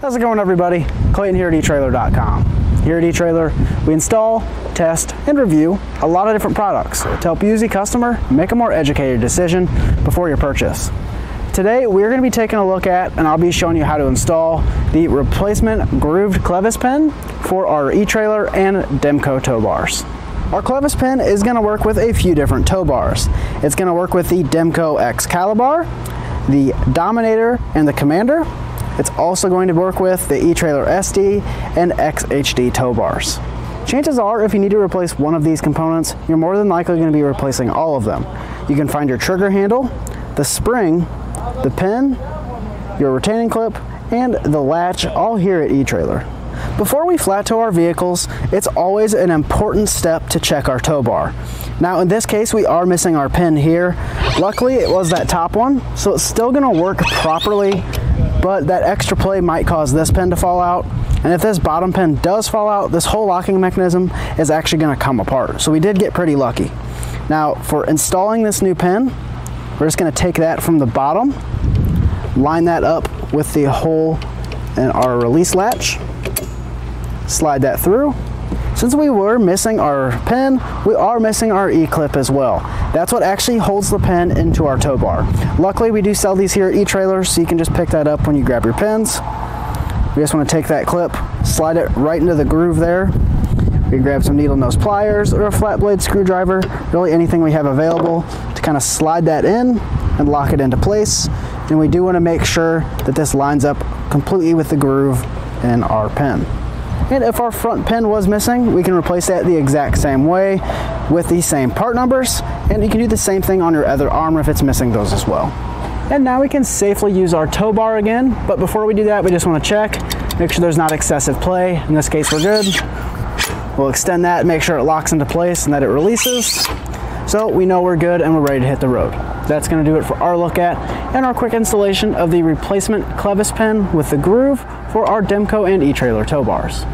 How's it going everybody? Clayton here at eTrailer.com. Here at eTrailer, we install, test, and review a lot of different products to help you as a customer make a more educated decision before your purchase. Today we're going to be taking a look at and I'll be showing you how to install the replacement grooved clevis pin for our eTrailer and Demco tow bars. Our clevis pin is going to work with a few different tow bars. It's going to work with the Demco Excalibur, the Dominator, and the Commander, it's also going to work with the eTrailer SD and XHD tow bars. Chances are if you need to replace one of these components, you're more than likely going to be replacing all of them. You can find your trigger handle, the spring, the pin, your retaining clip, and the latch all here at eTrailer. Before we flat tow our vehicles, it's always an important step to check our tow bar. Now in this case, we are missing our pin here. Luckily, it was that top one, so it's still gonna work properly but that extra play might cause this pin to fall out. And if this bottom pin does fall out, this whole locking mechanism is actually gonna come apart. So we did get pretty lucky. Now for installing this new pin, we're just gonna take that from the bottom, line that up with the hole in our release latch, slide that through. Since we were missing our pin, we are missing our E-clip as well. That's what actually holds the pin into our tow bar. Luckily, we do sell these here at eTrailers, so you can just pick that up when you grab your pins. We just want to take that clip, slide it right into the groove there. We can grab some needle nose pliers or a flat blade screwdriver, really anything we have available to kind of slide that in and lock it into place. And we do want to make sure that this lines up completely with the groove in our pin. And if our front pin was missing, we can replace that the exact same way with the same part numbers. And you can do the same thing on your other arm if it's missing those as well. And now we can safely use our tow bar again. But before we do that, we just want to check, make sure there's not excessive play. In this case, we're good. We'll extend that, make sure it locks into place and that it releases. So we know we're good and we're ready to hit the road. That's gonna do it for our look at and our quick installation of the replacement clevis pin with the groove for our Demco and eTrailer tow bars.